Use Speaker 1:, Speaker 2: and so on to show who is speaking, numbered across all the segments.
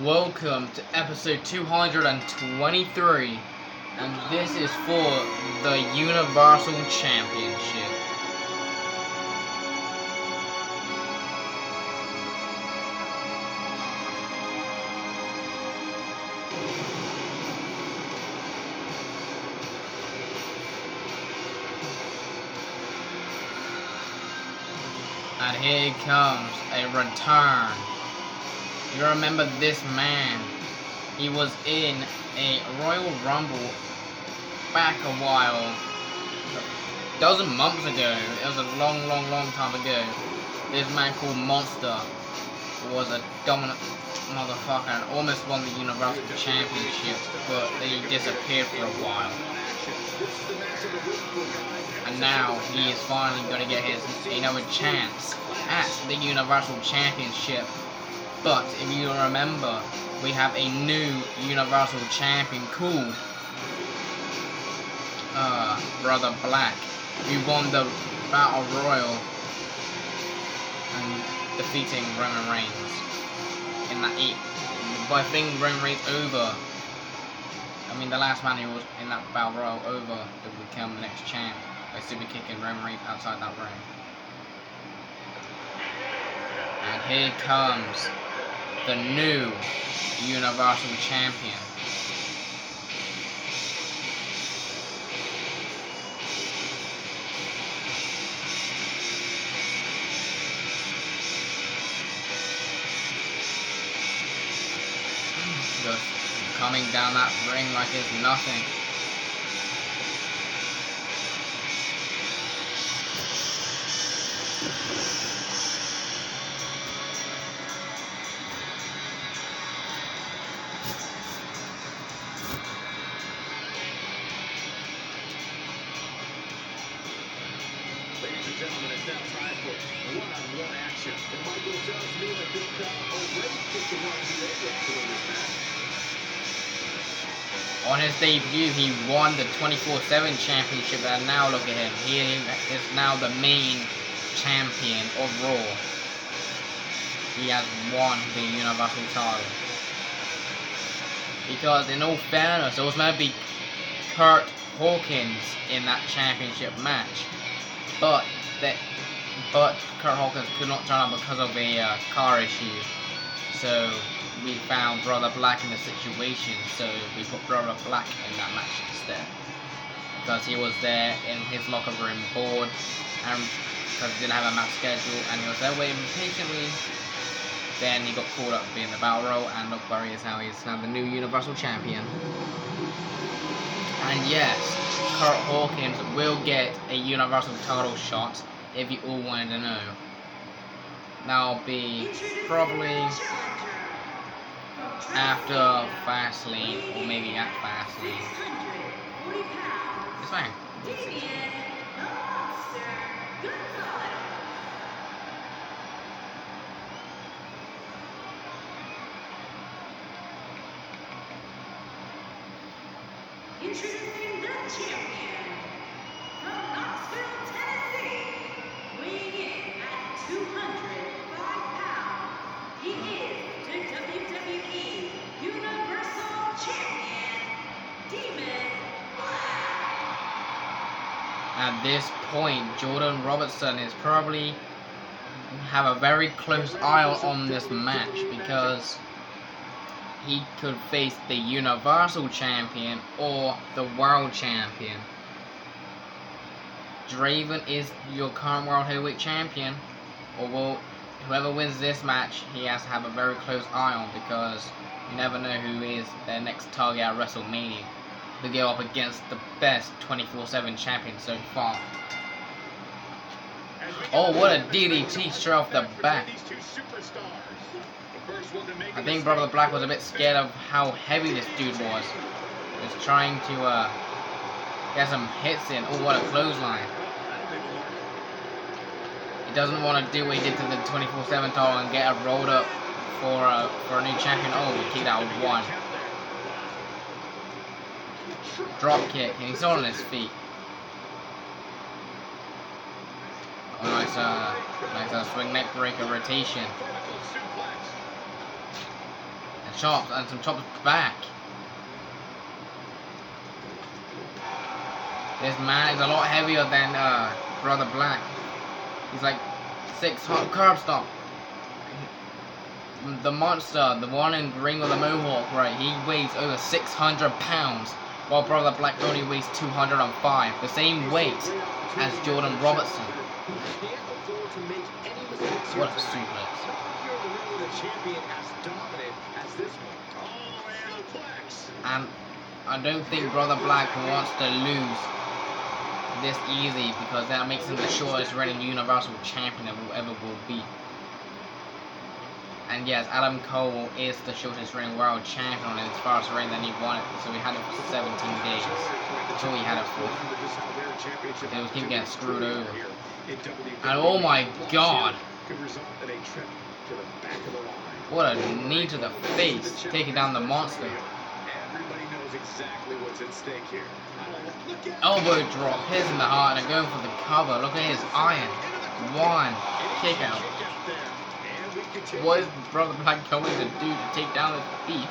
Speaker 1: Welcome to episode 223, and this is for the Universal Championship. And here comes a return. You remember this man? He was in a Royal Rumble back a while, dozen months ago. It was a long, long, long time ago. This man called Monster was a dominant motherfucker and almost won the Universal Championship, but he disappeared for a while. And now he is finally going to get his, you know, a chance at the Universal Championship. But if you remember, we have a new Universal Champion called uh, Brother Black, who won the Battle Royal and defeating Roman Reigns in that eight. By thing Roman Reigns over. I mean, the last man who was in that Battle Royal over to become the next champ by super kicking Roman Reigns outside that ring. And here comes the new Universal Champion. Just coming down that ring like it's nothing. On his debut, he won the 24-7 championship, and now look at him. He is now the main champion of Raw. He has won the Universal title. Because in all fairness, it was meant to be Kurt Hawkins in that championship match. But that, but Kurt Hawkins could not turn up because of a uh, car issue. So we found Brother Black in the situation, so we put Brother Black in that match instead. Because he was there in his locker room bored, and because he didn't have a match schedule, and he was there waiting patiently. Then he got called up being the Battle Royal, and look where he is now, he's now the new Universal Champion. And yes, Kurt Hawkins will get a Universal title shot, if you all wanted to know. That'll be probably after Fastlane, or maybe at Fastlane. It's fine.
Speaker 2: Introducing the champion At
Speaker 1: this point, Jordan Robertson is probably have a very close eye on this match because he could face the Universal Champion or the World Champion. Draven is your current World Heavyweight Champion, or will whoever wins this match, he has to have a very close eye on because you never know who is their next target at WrestleMania to go up against the best 24/7 champion so far. Oh, what a DDT straight off the
Speaker 3: make
Speaker 1: I think Brother Black was a bit scared of how heavy this dude was. He was trying to uh, get some hits in. Oh, what a clothesline. He doesn't want to do what he did to the 24/7 title and get a rolled up for a for a new champion. Oh, he kicked out one. Drop kick, and he's on his feet. Oh, nice, uh, nice uh, swing neck breaker rotation. And chops, and some chops back. This man is a lot heavier than uh, Brother Black. He's like six hot curb stomp. The monster, the one in green with the mohawk, right? He weighs over 600 pounds, while Brother Black only weighs 205, the same weight as Jordan Robertson. What a suplex. And I don't think Brother Black wants to lose this easy because that makes him the shortest reigning Universal Champion that will ever will be. And yes, Adam Cole is the shortest reigning World Champion and his fastest reign than he wanted, so we had it for 17 days. Until we had it for. They would keep getting screwed over. And oh my god! What a knee to the face, taking down the monster.
Speaker 3: Everybody knows exactly what's at stake here.
Speaker 1: Elbow drop, hits in the heart, and going for the cover. Look at his iron. One kick out. What is Brother Black going to do to take down this beast?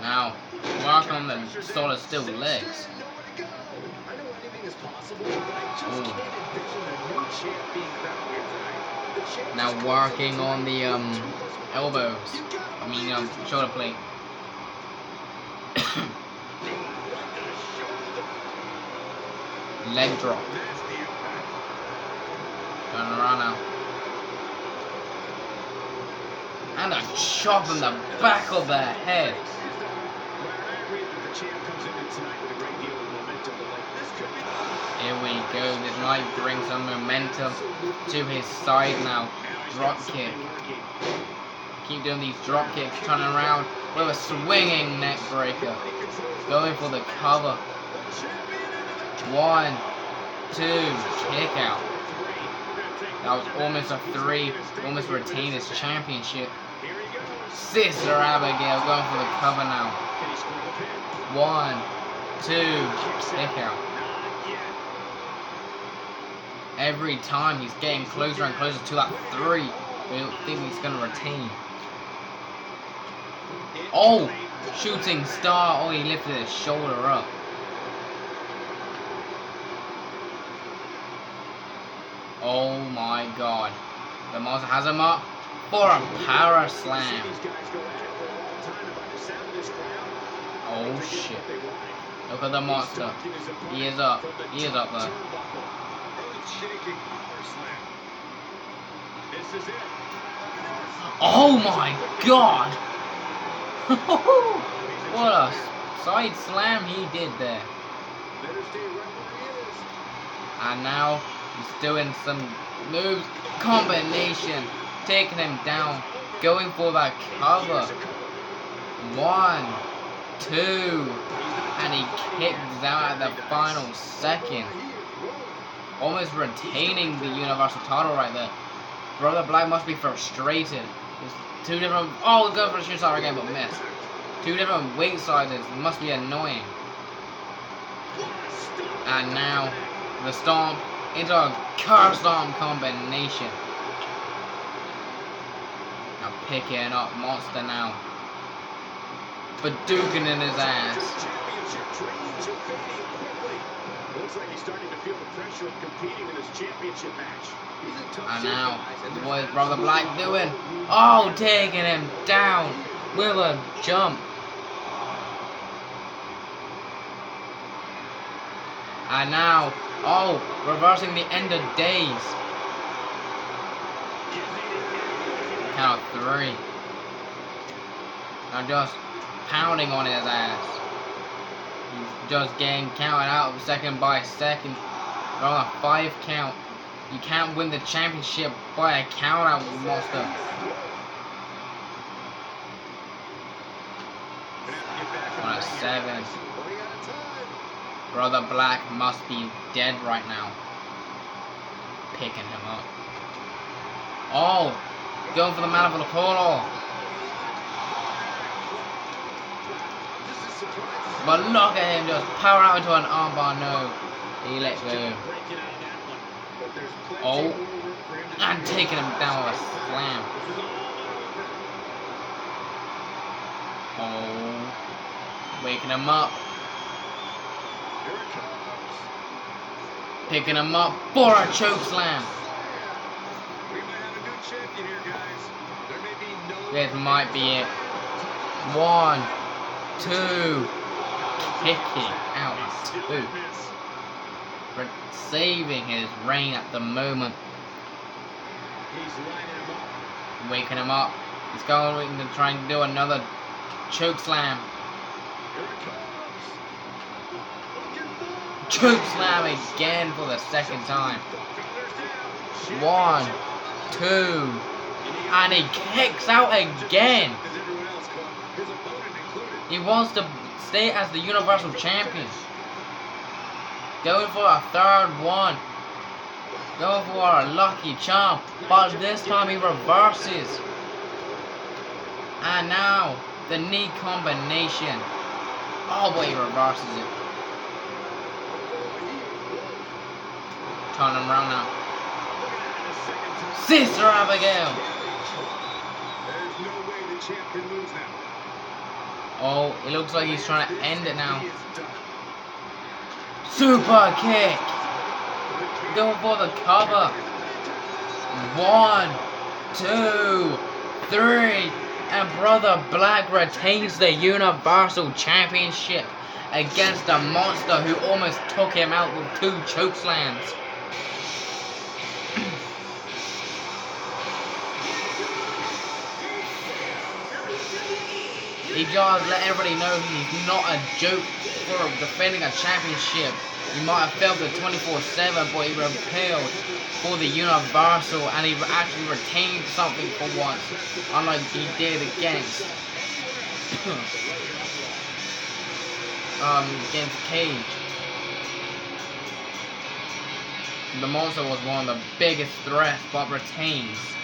Speaker 1: Now, work on the solid steel legs. Now working on the um elbows. I mean um shoulder plate. Leg drop. Turn around now. And a chop in the back of the head. Here we go. This might bring some momentum to his side now. Drop kick. Keep doing these drop kicks, turning around with a swinging neck breaker. Going for the cover. One, two, kick out. That was almost a three. Almost retained his championship. Sister Abigail going for the cover now. One, two, kick out. Every time he's getting closer and closer to that three. We don't think he's gonna retain. Oh! Shooting star. Oh, he lifted his shoulder up. Oh my god. The monster has him up for a power slam. Oh shit. Look at the monster. He is up. He is up there. Oh my god! what a side slam he did there. And now he's doing some moves, combination, taking him down, going for that cover. One, two, and he kicks out at the final second. Almost retaining the Universal title right there. Brother Black must be frustrated. There's two different. Oh, go for a shoot star again, but missed. Two different weight sizes. Must be annoying. And now the stomp into a stomp combination. Now picking up Monster now. Badooking in his ass.
Speaker 3: Looks like he's starting to feel the pressure of competing in this championship match.
Speaker 1: And now, what is Brother Black doing? Oh, taking him down with a jump. And now, oh, reversing the end of days. Count three. Now just pounding on his ass. He's just getting counted out second by second. On a five count. You can't win the championship by a count out, monster. On a seven. Brother Black must be dead right now. Picking him up. Oh! Going for the Mandible Apollo. But look at him just power out into an armbar. No. He let go. Oh. And taking him down with a slam. Oh. Waking him up.
Speaker 3: Here it comes.
Speaker 1: Picking him up for a choke slam.
Speaker 3: We might have a new champion here, guys. There may be no.
Speaker 1: This might be it. One, two, kicking out two. For saving his reign at the moment.
Speaker 3: He's lining him up.
Speaker 1: Waking him up. He's going to try and do another choke slam. Choke slam again for the second time. One, two, and he kicks out again. He wants to stay as the Universal Champion. Going for a third one. Going for a lucky charm. But this time he reverses. And now the knee combination. Oh boy, he reverses it. Sister Abigail. Oh, it looks like he's trying to end it now. Super kick. Going for the cover. One, two, three, and Brother Black retains the Universal Championship against a monster who almost took him out with two choke He just let everybody know he's not a joke for defending a championship. He might have failed the 24-7, but he repelled for the Universal, and he actually retained something for once, unlike he did against um against Cage. The monster was one of the biggest threats, but retains.